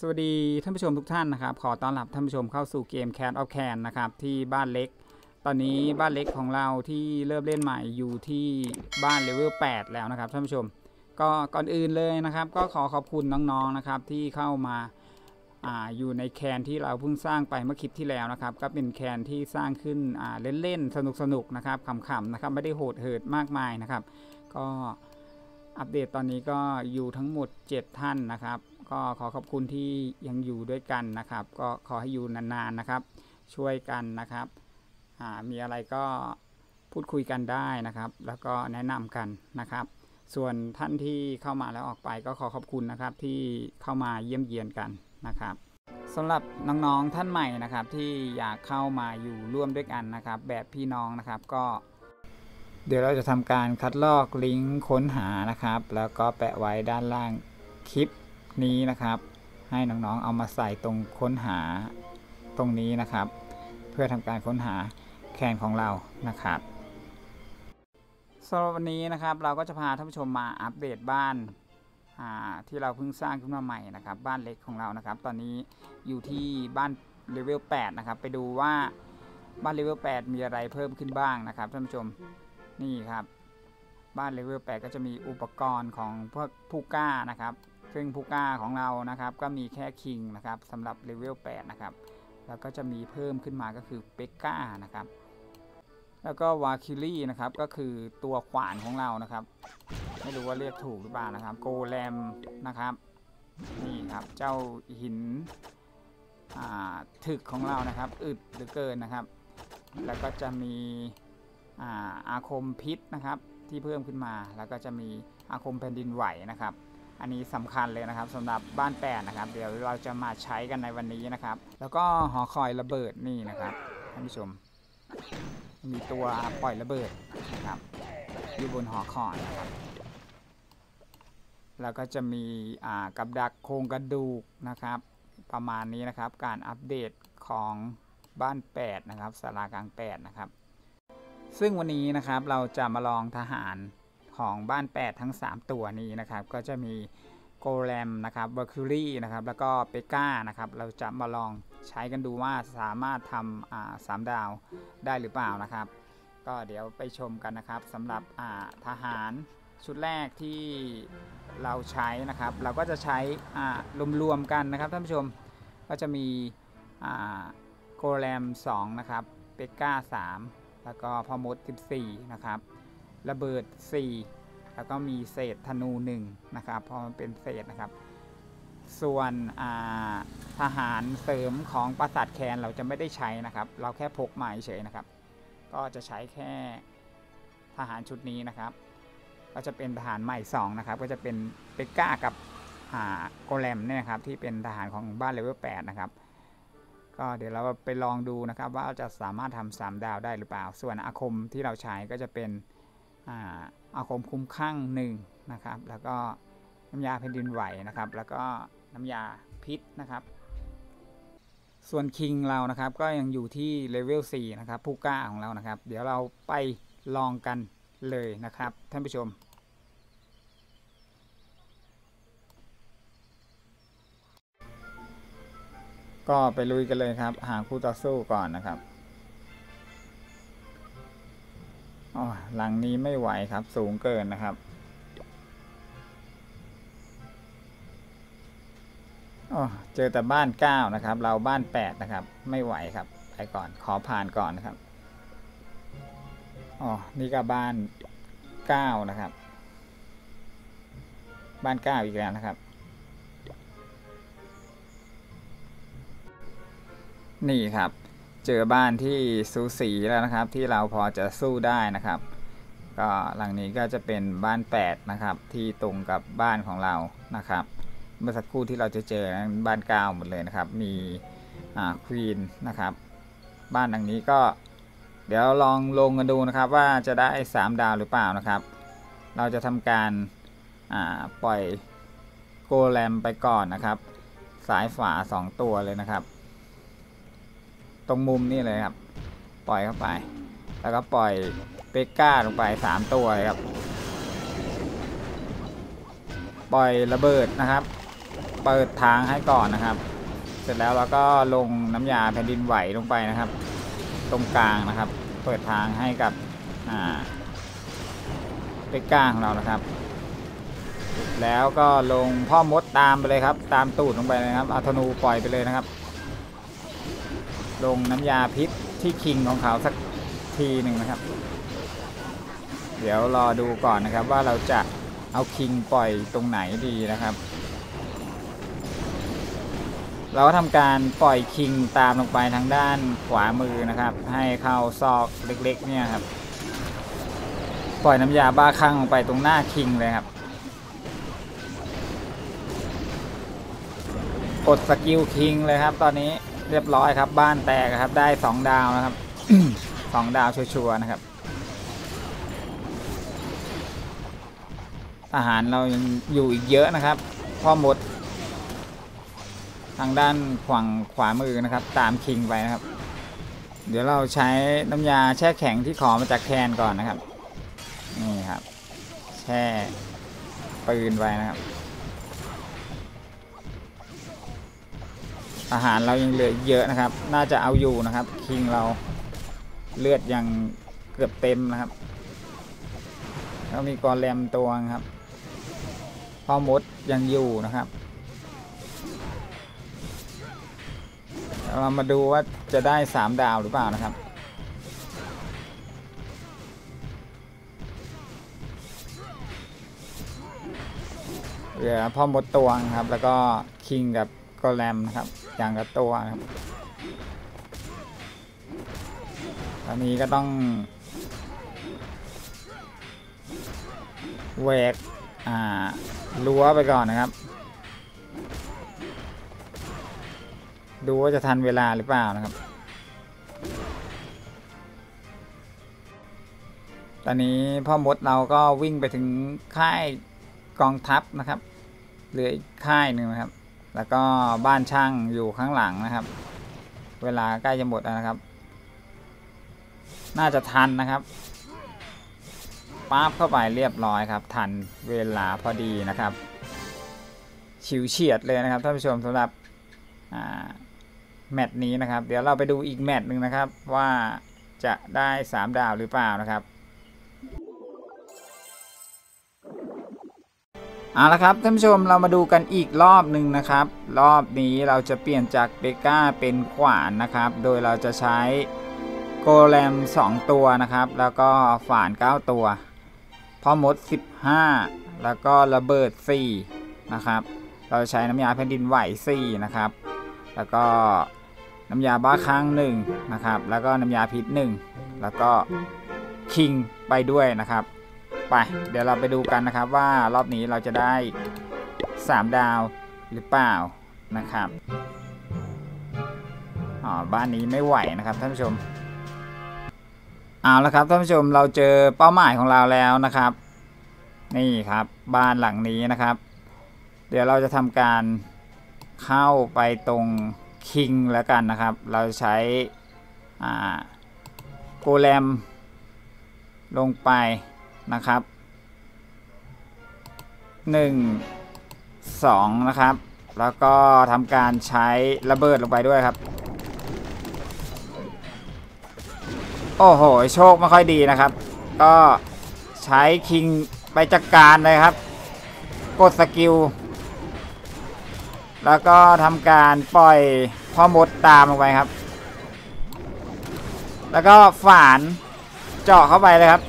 สวัสดีท่านผู้ชมทุกท่านนะครับ ขอต้อนรับท่านผู้ชมเข้าสู่เกม Cat of Can นะครับ ที่บ้านเล็ก ตอนนี้บ้านเล็กของเราที่เริ่มเล่นใหม่อยู่ที่บ้านเลเวล8แล้วนะครับท่านผู้ชม ก็ก่อนอื่นเลยนะครับ ก็ขอขอบคุณน้องๆนะครับที่เข้ามาอาอยู่ในแคนที่เราเพิ่งสร้างไปเมื่อคลิปที่แล้วนะครับ ก็เป็นแคนที่สร้างขึ้นเล่นๆสนุกๆนะครับขำๆนะครับไม่ได้โหดเหิดมากมายนะครับ ก็ อัปเดตตอนนี้ก็อยู่ทั้งหมด 7 ท่านนะครับ ก็ขอขอบคุณที่ยังอยู่ด้วยกันนะครับ ก็ขอให้อยู่นานๆนะครับ ช่วยกันนะครับมีอะไรก็พูดคุยกันได้นะครับ แล้วก็แนะนำกันนะครับ ส่วนท่านที่เข้ามาแล้วออกไปก็ขอขอบคุณนะครับที่เข้ามาเยี่ยมเยียนกันนะครับสำหรับน้องๆท่านใหม่นะครับที่อยากเข้ามาอยู่ร่วมด้วยกันนะครับ แบบพี่น้องนะครับก็ เดี๋ยวเราจะทำการคัดลอกลิงก์ค้นหานะครับ แล้วก็แปะไว้ด้านล่างคลิปนี้นะครับ ให้น้องๆเอามาใส่ตรงค้นหาตรงนี้นะครับ เพื่อทำการค้นหา clan ของเรานะครับสำหรับวันนี้นะครับเราก็จะพาท่านผู้ชมมาอัปเดตบ้านที่เราเพิ่งสร้างขึ้นมาใหม่นะครับ บ้านเล็กของเรานะครับ ตอนนี้อยู่ที่บ้านเลเวล8นะครับ ไปดูว่าบ้านเลเวล8มีอะไรเพิ่มขึ้นบ้างนะครับท่านผู้ชม นี่ครับ บ้านเลเวล8ก็จะมีอุปกรณ์ของพวกผู้กล้านะครับ ซึ่งผู้กล้าของเรานะครับ ก็มีแค่ king นะครับสำหรับเลเวล8นะครับ แล้วก็จะมีเพิ่มขึ้นมาก็คือ PEKKA นะครับ แล้วก็ Valkyrie นะครับก็คือตัวขวานของเรานะครับ ไม่รู้ว่าเรียกถูกหรือเปล่านะครับ golem นะครับนี่ครับเจ้าหินถึกของเรานะครับ อึดเหลือเกินนะครับ แล้วก็จะมี อาคมพิษนะครับที่เพิ่มขึ้นมา แล้วก็จะมีอาคมแผ่นดินไหวนะครับ อันนี้สำคัญเลยนะครับสำหรับบ้านแปดนะครับ เดี๋ยวเราจะมาใช้กันในวันนี้นะครับ แล้วก็หอคอยระเบิดนี่นะครับท่านผู้ชม มีตัวปล่อยระเบิดนะครับอยู่บนหอคอยนะครับแล้วก็จะมีกับดักโครงกระดูกนะครับ ประมาณนี้นะครับ การอัปเดตของบ้าน 8 นะครับศาลากลาง 8 นะครับ ซึ่งวันนี้นะครับเราจะมาลองทหารของบ้าน 8 ทั้ง 3 ตัวนี้นะครับ ก็จะมี golem นะครับ Valkyrie นะครับ แล้วก็ PEKKA นะครับ เราจะมาลองใช้กันดูว่าสามารถทำสามดาวได้หรือเปล่านะครับ ก็เดี๋ยวไปชมกันนะครับสำหรับทหารชุดแรกที่เราใช้นะครับ เราก็จะใช้รวมๆกันนะครับท่านผู้ชมก็จะมีโกแลม 2 นะครับเปก้า 3 แล้วก็พอมด 14 นะครับ ระเบิด 4 แล้วก็มีเศษธนู1นะครับเพราะมันเป็นเศษนะครับ ส่วนทหารเสริมของปราสาทแคนเราจะไม่ได้ใช้นะครับ เราแค่พกมาเฉยนะครับ ก็จะใช้แค่ทหารชุดนี้นะครับ ก็จะเป็นทหารใหม่2นะครับ ก็จะเป็น PEKKA กับ golem เนี่ยครับที่เป็นทหารของบ้านเลเวล8นะครับ ก็เดี๋ยวเราไปลองดูนะครับว่าจะสามารถทำสามดาวได้หรือเปล่า ส่วนอาคมที่เราใช้ก็จะเป็นอาคมคลุ้มคลั่งหนึ่งนะครับแล้วก็น้ำยาแผ่นดินไหวนะครับ แล้วก็น้ำยาพิษนะครับ ส่วนคิงเรานะครับก็ยังอยู่ที่เลเวล4นะครับผู้กล้าของเรานะครับ เดี๋ยวเราไปลองกันเลยนะครับท่านผู้ชม ก็ไปลุยกันเลยครับ หาคู่ต่อสู้ก่อนนะครับอ๋อหลังนี้ไม่ไหวครับ สูงเกินนะครับอ๋อเจอแต่บ้านเก้านะครับ เราบ้านแปดนะครับ ไม่ไหวครับ ไปก่อนขอผ่านก่อนนะครับอ๋อนี่ก็บ้านเก้านะครับ บ้านเก้าอีกแล้วนะครับ นี่ครับ เจอบ้านที่สูสีแล้วนะครับ ที่เราพอจะสู้ได้นะครับ ก็หลังนี้ก็จะเป็นบ้าน 8 นะครับ ที่ตรงกับบ้านของเรานะครับ เมื่อสักครู่ที่เราจะเจอบ้าน9หมดเลยนะครับ มีควีนนะครับ บ้านหลังนี้ก็เดี๋ยวลองลงกันดูนะครับว่าจะได้ 3 ดาวหรือเปล่านะครับ เราจะทำการปล่อยโกแลมไปก่อนนะครับ สายฝา 2 ตัวเลยนะครับ ตรงมุมนี่เลยครับ ปล่อยเข้าไป แล้วก็ปล่อยเปก้าลงไป 3 ตัวครับ ปล่อยระเบิดนะครับ เปิดทางให้ก่อนนะครับ เสร็จแล้วเราก็ลงน้ำยาแผ่นดินไหวลงไปนะครับ ตรงกลางนะครับ เปิดทางให้กับอ่าเป็กก้าของเรานะครับแล้วก็ลงพ่อมดตามไปเลยครับ ตามตูดลงไปเลยครับเอาธนูปล่อยไปเลยนะครับ ลงน้ำยาพิษที่คิงของเขาสักทีหนึ่งนะครับ เดี๋ยวรอดูก่อนนะครับว่าเราจะเอาคิงปล่อยตรงไหนดีนะครับ เราก็ทำการปล่อยคิงตามลงไปทางด้านขวามือนะครับ ให้เข้าซอกเล็กๆเนี่ยครับ ปล่อยน้ำยาบ้าคลั่งลงไปตรงหน้าคิงเลยครับกด skill king เลยครับตอนนี้ เรียบร้อยครับ บ้านแตกครับ ได้2ดาวนะครับ2ดาวชัวร์นะครับทหารเรายังอยู่อีกเยอะนะครับพ่อมด ทางด้านขวางขวามือนะครับ ตาม king ไปนะครับ เดี๋ยวเราใช้น้ำยาแช่แข็งที่ขอมาจาก clan ก่อนนะครับ นี่ครับ แช่ปืนไปนะครับ อาหารเรายังเหลือเยอะนะครับ น่าจะเอาอยู่นะครับ คิงเราเลือดยังเกือบเต็มนะครับ แล้วมีกอแรมตัวครับพ่อมดยังอยู่นะครับเรามาดูว่าจะได้สามดาวหรือเปล่านะครับ เหลือพ่อมดตัวครับ แล้วก็คิงกับ กอแรมนะครับ อย่างละตัวนะครับตอนนี้ก็ต้องแหวกอ่ารั้วไปก่อนนะครับ ดูว่าจะทันเวลาหรือเปล่านะครับ ตอนนี้พ่อมดเราก็วิ่งไปถึงค่ายกองทัพนะครับ เหลืออีกค่ายหนึ่งนะครับ แล้วก็บ้านช่างอยู่ข้างหลังนะครับ เวลาใกล้จะหมดนะครับ น่าจะทันนะครับปั๊บเข้าไปเรียบร้อยครับ ทันเวลาพอดีนะครับฉิวเฉียดเลยนะครับท่านผู้ชมสำหรับแมตช์นี้นะครับ เดี๋ยวเราไปดูอีกแมตช์หนึ่งนะครับ ว่าจะได้ 3 ดาวหรือเปล่านะครับ เอาละครับท่านผู้ชมเรามาดูกันอีกรอบหนึ่งนะครับ รอบนี้เราจะเปลี่ยนจากเบก้าเป็นขวานนะครับ โดยเราจะใช้โกแลม 2 ตัวนะครับ แล้วก็ฝาน 9 ตัวพอมด 15 แล้วก็ระเบิด 4 นะครับ เราใช้น้ำยาแผ่นดินไหว 4 นะครับ แล้วก็น้ำยาบ้าค้าง1นะครับ แล้วก็น้ำยาพิษ 1 แล้วก็คิงไปด้วยนะครับ ไป เดี๋ยวเราไปดูกันนะครับว่ารอบนี้เราจะได้ 3 ดาวหรือเปล่านะครับอ๋อบ้านนี้ไม่ไหวนะครับท่านผู้ชมเอาละครับท่านผู้ชมเราเจอเป้าหมายของเราแล้วนะครับ นี่ครับบ้านหลังนี้นะครับ เดี๋ยวเราจะทำการเข้าไปตรงคิงแล้วกันนะครับ เราใช้โกแลมลงไป นะครับ 1 2 นะครับ แล้วก็ทำการใช้ระเบิดลงไปด้วยครับ โอ้โห โชคไม่ค่อยดีนะครับ ก็ใช้คิงไปจัดกการเลยครับ กดสกิล แล้วก็ทำการปล่อยพ่อมดตามลงไปครับ แล้วก็ฝานเจาะเข้าไปเลยครับ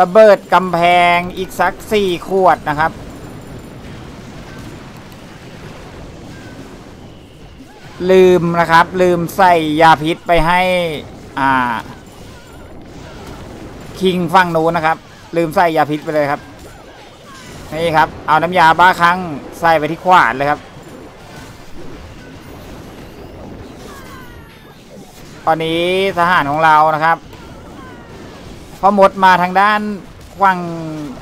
ระเบิดกำแพงอีกสักสี่ขวดนะครับ ลืมนะครับ ลืมใส่ยาพิษไปให้ อ่า คิงฝั่งนู้นนะครับ ลืมใส่ยาพิษไปเลยครับ นี่ครับ เอาน้ำยาบ้าครั้งใส่ไปที่ขวานเลยครับ ตอนนี้ทหารของเรานะครับ พอหมดมาทางด้านกว้าง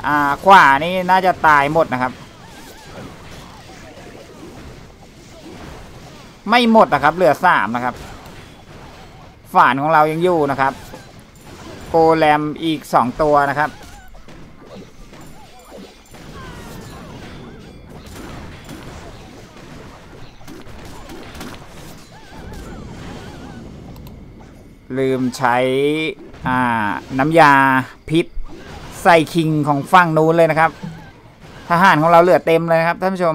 อ่าขวานี่น่าจะตายหมดนะครับ ไม่หมดนะครับ เหลือสามนะครับฝานของเรายังอยู่นะครับ โกแลมอีกสองตัวนะครับลืมใช้ น้ำยาพิษใส่คิงของฝั่งนู้นเลยนะครับทหารของเราเหลือเต็มเลยนะครับท่านผู้ชม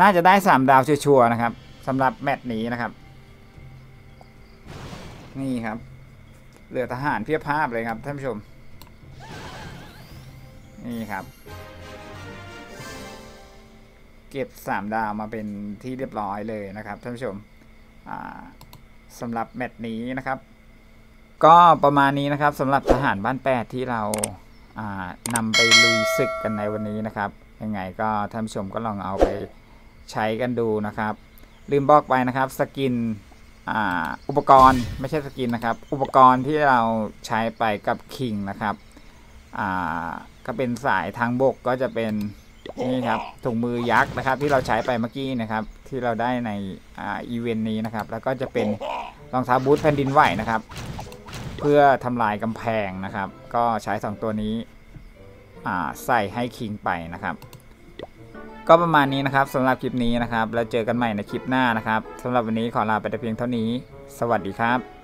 น่าจะได้สามดาวชัวร์นะครับสำหรับแมตช์นี้นะครับ นี่ครับ เหลือทหารเพียบภาพเลยครับท่านผู้ชม นี่ครับ เก็บสามดาวมาเป็นที่เรียบร้อยเลยนะครับท่านผู้ชมสำหรับแมตช์นี้นะครับ ก็ประมาณนี้นะครับสำหรับทหารบ้านแปดที่เรานำไปลุยศึกกันในวันนี้นะครับยังไงก็ท่านผู้ชมก็ลองเอาไปใช้กันดูนะครับ ลืมบอกไปนะครับสกินอ,อุปกรณ์ไม่ใช่สกินนะครับ อุปกรณ์ที่เราใช้ไปกับคิงนะครับก็เป็นสายทางบกก็จะเป็น นี่ครับถุงมือยักษ์นะครับ ที่เราใช้ไปเมื่อกี้นะครับ ที่เราได้ในอ่าอีเวนต์นี้นะครับ แล้วก็จะเป็นรองเท้าบูทแผ่นดินไหวนะครับ เพื่อทำลายกำแพงนะครับ ก็ใช้ 2 ตัวนี้อ่าใส่ให้ king ไปนะครับ ก็ประมาณนี้นะครับสำหรับคลิปนี้นะครับ แล้วเจอกันใหม่ในคลิปหน้านะครับสำหรับวันนี้ขอลาไปแต่เพียงเท่านี้ สวัสดีครับ